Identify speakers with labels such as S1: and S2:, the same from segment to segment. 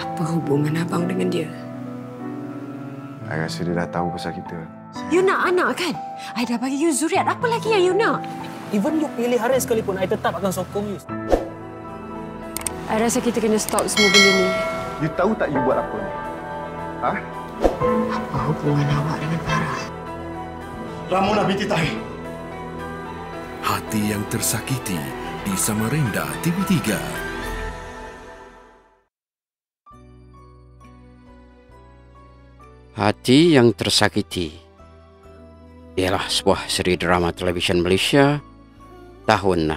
S1: Apa hubungan abang dengan dia?
S2: I rasa dia dah tahu pasal kita.
S1: You nak anak kan? I dah bagi you zuriat. Apa lagi yang you nak?
S3: Even you pilih Haris sekalipun, I tetap akan sokong you.
S1: I rasa kita kena stop semua benda ni.
S2: You tahu tak you buat apa ni? Ha?
S1: Apa hubungan awak dengan Farah?
S4: Ramona binti Tahir.
S5: Hati yang tersakiti di Samarinda TV3.
S6: Hati yang tersakiti ialah sebuah seri drama televisyen Malaysia tahun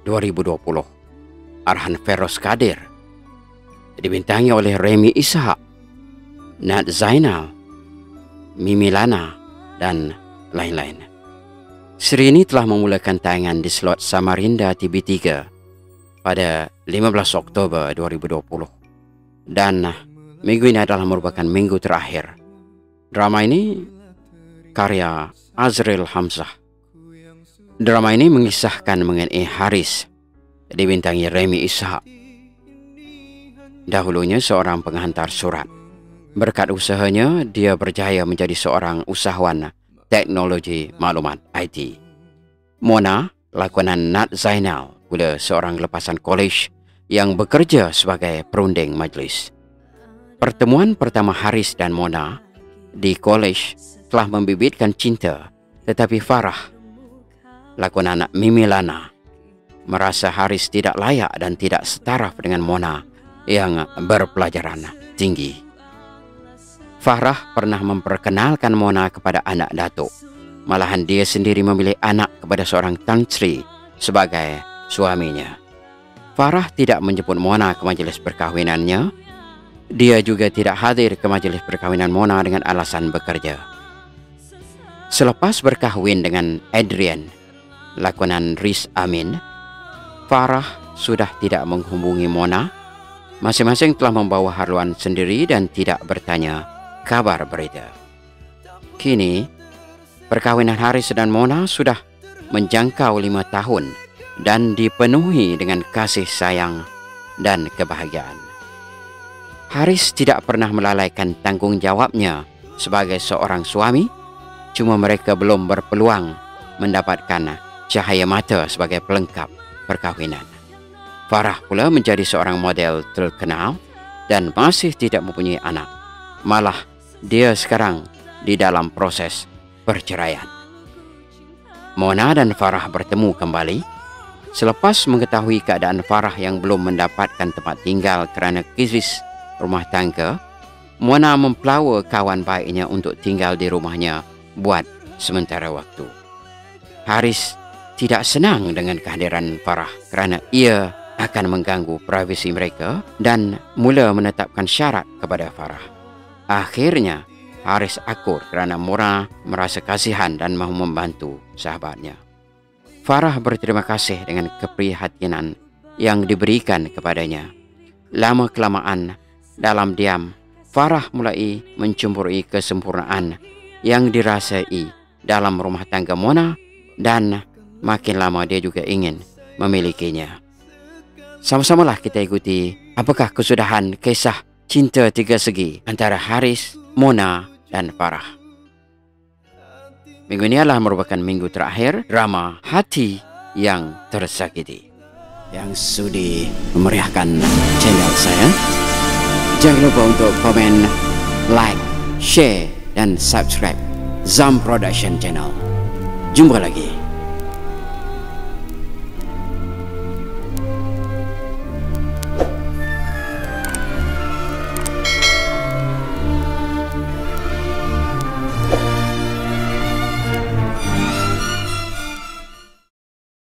S6: 2020. Arhan Feroz Kadir dibintangi oleh Remy Ishak, Nat Zainal, Mimi Lana dan lain-lain. Seri ini telah memulakan tayangan di slot Samarinda TV3 pada 15 Oktober 2020 dan minggu ini adalah merupakan minggu terakhir. Drama ini karya Azril Hamzah. Drama ini mengisahkan mengenai Haris dibintangi Remy Ishak. Dahulunya seorang penghantar surat. Berkat usahanya, dia berjaya menjadi seorang usahawan teknologi maklumat IT. Mona, lakonan Nat Zainal, pula seorang lepasan kolej yang bekerja sebagai perunding majlis. Pertemuan pertama Haris dan Mona di kolej telah membibitkan cinta tetapi Farah, lakonan Mimi Lana, merasa Haris tidak layak dan tidak setaraf dengan Mona yang berpelajaran tinggi. Farah pernah memperkenalkan Mona kepada anak Datuk. Malahan dia sendiri memilih anak kepada seorang Tan Sri sebagai suaminya. Farah tidak menjemput Mona ke majlis perkahwinannya. Dia juga tidak hadir ke majlis perkahwinan Mona dengan alasan bekerja. Selepas berkahwin dengan Adrian, lakonan Riz Amin, Farah sudah tidak menghubungi Mona. Masing-masing telah membawa haluan sendiri dan tidak bertanya kabar berita. Kini, perkahwinan Haris dan Mona sudah menjangkau lima tahun dan dipenuhi dengan kasih sayang dan kebahagiaan. Haris tidak pernah melalaikan tanggungjawabnya sebagai seorang suami, cuma mereka belum berpeluang mendapatkan cahaya mata sebagai pelengkap perkahwinan. Farah pula menjadi seorang model terkenal dan masih tidak mempunyai anak. Malah dia sekarang di dalam proses perceraian. Mona dan Farah bertemu kembali selepas mengetahui keadaan Farah yang belum mendapatkan tempat tinggal kerana krisis rumah tangga. Mona mempelawa kawan baiknya untuk tinggal di rumahnya buat sementara waktu. Haris tidak senang dengan kehadiran Farah kerana ia akan mengganggu privasi mereka dan mula menetapkan syarat kepada Farah. Akhirnya, Haris akur kerana Mora merasa kasihan dan mahu membantu sahabatnya. Farah berterima kasih dengan keprihatinan yang diberikan kepadanya. Lama kelamaan, dalam diam, Farah mulai mencumburai kesempurnaan yang dirasai dalam rumah tangga Mona dan makin lama dia juga ingin memilikinya. Sama-samalah kita ikuti apakah kesudahan kisah cinta tiga segi antara Haris, Mona dan Farah. Minggu ini adalah merupakan minggu terakhir drama Hati yang Tersakiti yang sudi memeriahkan channel saya. Jangan lupa untuk komen, like, share dan subscribe Zam Production Channel. Jumpa lagi.